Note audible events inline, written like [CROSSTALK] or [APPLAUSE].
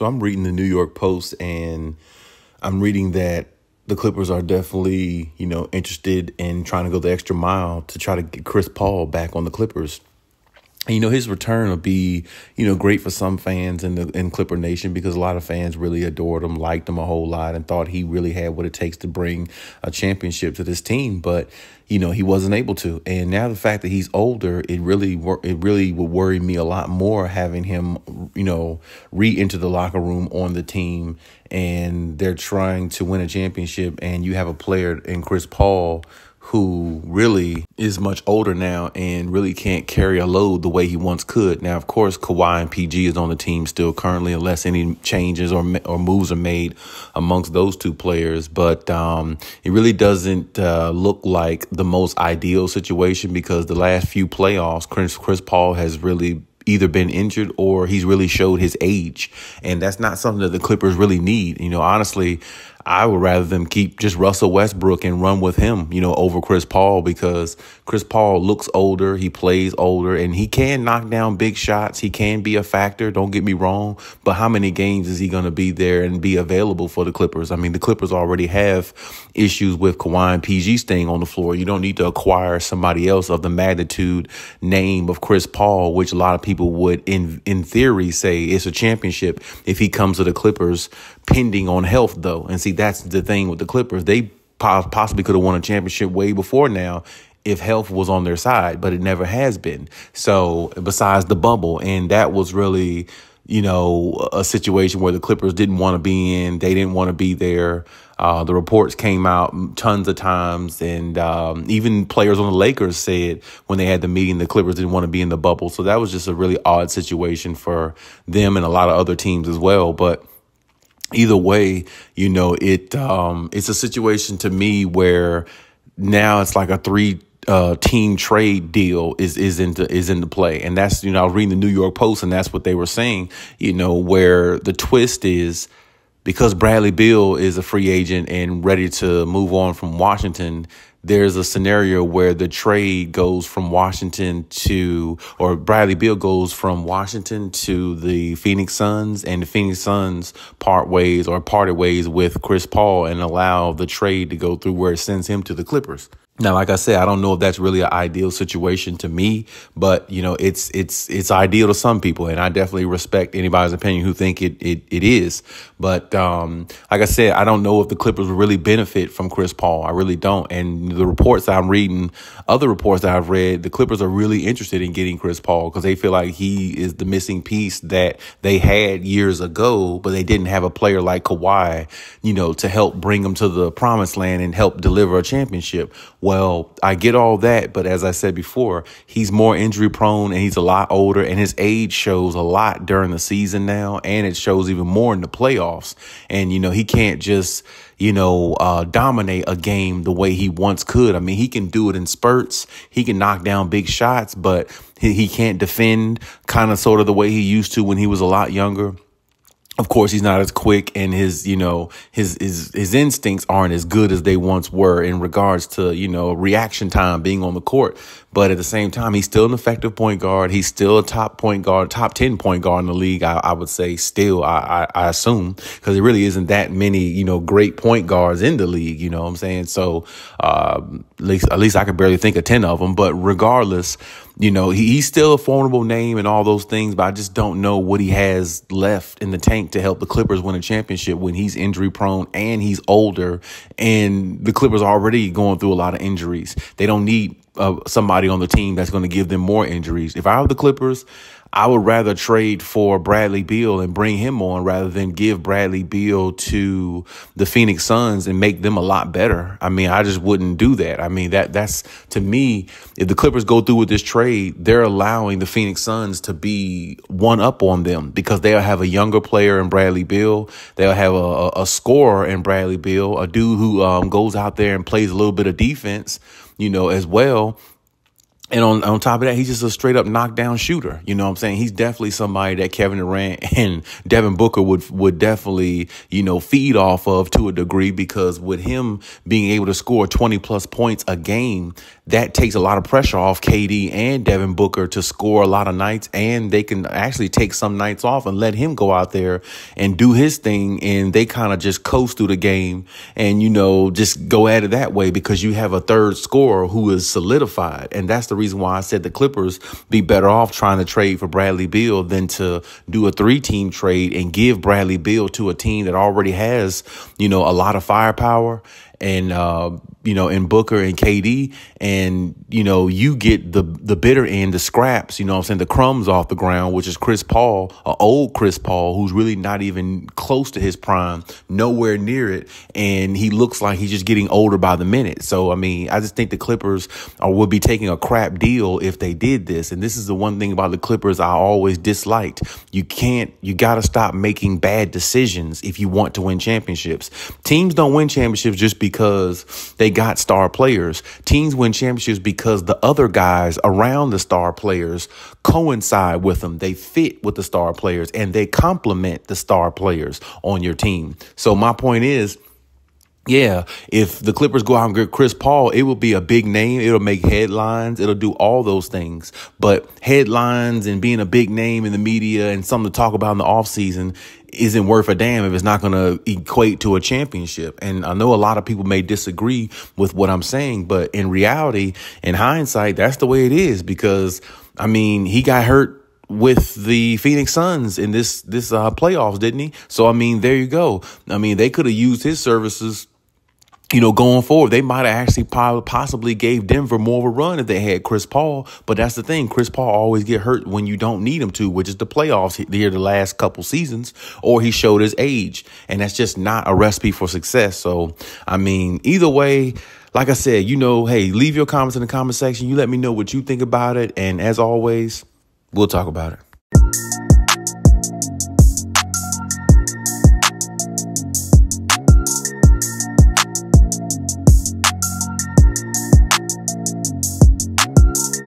So I'm reading the New York Post and I'm reading that the Clippers are definitely, you know, interested in trying to go the extra mile to try to get Chris Paul back on the Clippers. And, you know, his return will be, you know, great for some fans in the in Clipper Nation because a lot of fans really adored him, liked him a whole lot, and thought he really had what it takes to bring a championship to this team. But you know he wasn't able to and now the fact that he's older it really it really would worry me a lot more having him you know re-enter the locker room on the team and they're trying to win a championship and you have a player in Chris Paul who really is much older now and really can't carry a load the way he once could. Now, of course, Kawhi and PG is on the team still currently, unless any changes or or moves are made amongst those two players. But um, it really doesn't uh, look like the most ideal situation because the last few playoffs, Chris, Chris Paul has really either been injured or he's really showed his age. And that's not something that the Clippers really need. You know, honestly, I would rather them keep just Russell Westbrook and run with him, you know, over Chris Paul because Chris Paul looks older, he plays older, and he can knock down big shots. He can be a factor, don't get me wrong, but how many games is he going to be there and be available for the Clippers? I mean, the Clippers already have issues with Kawhi and PG staying on the floor. You don't need to acquire somebody else of the magnitude name of Chris Paul, which a lot of people would in in theory say it's a championship if he comes to the Clippers pending on health though. And see, that's the thing with the Clippers. They possibly could have won a championship way before now if health was on their side, but it never has been. So besides the bubble, and that was really, you know, a situation where the Clippers didn't want to be in. They didn't want to be there. Uh, the reports came out tons of times, and um, even players on the Lakers said when they had the meeting, the Clippers didn't want to be in the bubble. So that was just a really odd situation for them and a lot of other teams as well. But either way, you know, it um, it's a situation to me where now it's like a three uh, team trade deal is is into is into play, and that's you know I was reading the New York Post, and that's what they were saying. You know, where the twist is because Bradley Beal is a free agent and ready to move on from Washington there's a scenario where the trade goes from Washington to, or Bradley Beal goes from Washington to the Phoenix Suns, and the Phoenix Suns part ways or parted ways with Chris Paul and allow the trade to go through where it sends him to the Clippers. Now, like I said, I don't know if that's really an ideal situation to me, but you know, it's it's it's ideal to some people, and I definitely respect anybody's opinion who think it it, it is. But um, like I said, I don't know if the Clippers really benefit from Chris Paul. I really don't. And the reports I'm reading, other reports that I've read, the Clippers are really interested in getting Chris Paul because they feel like he is the missing piece that they had years ago, but they didn't have a player like Kawhi, you know, to help bring them to the promised land and help deliver a championship. I get all that, but as I said before, he's more injury prone and he's a lot older and his age shows a lot during the season now and it shows even more in the playoffs. And you know, he can't just, you know, uh, dominate a game the way he once could. I mean, he can do it in spurts. He can knock down big shots, but he, he can't defend kind of sort of the way he used to when he was a lot younger of course he's not as quick and his you know his his his instincts aren't as good as they once were in regards to you know reaction time being on the court. But at the same time he's still an effective point guard. He's still a top point guard top 10 point guard in the league i, I would say still i i, I assume because there really isn't that many you know great point guards in the league you know what i'm saying? So uh, at least at least i could barely think of 10 of them but regardless you know, he, he's still a formidable name and all those things, but I just don't know what he has left in the tank to help the Clippers win a championship when he's injury prone and he's older. And the Clippers are already going through a lot of injuries. They don't need uh, somebody on the team that's going to give them more injuries. If I were the Clippers, I would rather trade for Bradley Beal and bring him on rather than give Bradley Beal to the Phoenix Suns and make them a lot better. I mean, I just wouldn't do that. I mean, that that's to me, if the Clippers go through with this trade, they're allowing the Phoenix Suns to be one up on them because they'll have a younger player in Bradley Beal. They'll have a, a scorer in Bradley Beal, a dude who um, goes out there and plays a little bit of defense, you know, as well and on, on top of that, he's just a straight up knockdown shooter. You know what I'm saying? He's definitely somebody that Kevin Durant [LAUGHS] and Devin Booker would would definitely, you know, feed off of to a degree because with him being able to score 20 plus points a game, that takes a lot of pressure off KD and Devin Booker to score a lot of nights and they can actually take some nights off and let him go out there and do his thing and they kind of just coast through the game and you know, just go at it that way because you have a third scorer who is solidified and that's the reason why I said the Clippers be better off trying to trade for Bradley Beal than to do a three team trade and give Bradley Beal to a team that already has, you know, a lot of firepower and uh, you know, in Booker and KD, and you know, you get the the bitter end, the scraps, you know I'm saying, the crumbs off the ground, which is Chris Paul, a old Chris Paul, who's really not even close to his prime, nowhere near it, and he looks like he's just getting older by the minute. So I mean, I just think the Clippers are would be taking a crap deal if they did this. And this is the one thing about the Clippers I always disliked. You can't you gotta stop making bad decisions if you want to win championships. Teams don't win championships just because because they got star players. Teams win championships because the other guys around the star players coincide with them. They fit with the star players and they complement the star players on your team. So my point is, yeah, if the Clippers go out and get Chris Paul, it will be a big name. It'll make headlines. It'll do all those things. But headlines and being a big name in the media and something to talk about in the offseason isn't worth a damn if it's not going to equate to a championship. And I know a lot of people may disagree with what I'm saying, but in reality, in hindsight, that's the way it is because, I mean, he got hurt with the Phoenix Suns in this this uh, playoffs, didn't he? So I mean, there you go. I mean, they could have used his services you know, going forward, they might have actually possibly gave Denver more of a run if they had Chris Paul. But that's the thing. Chris Paul always get hurt when you don't need him to, which is the playoffs here the last couple seasons, or he showed his age. And that's just not a recipe for success. So, I mean, either way, like I said, you know, hey, leave your comments in the comment section. You let me know what you think about it. And as always, we'll talk about it.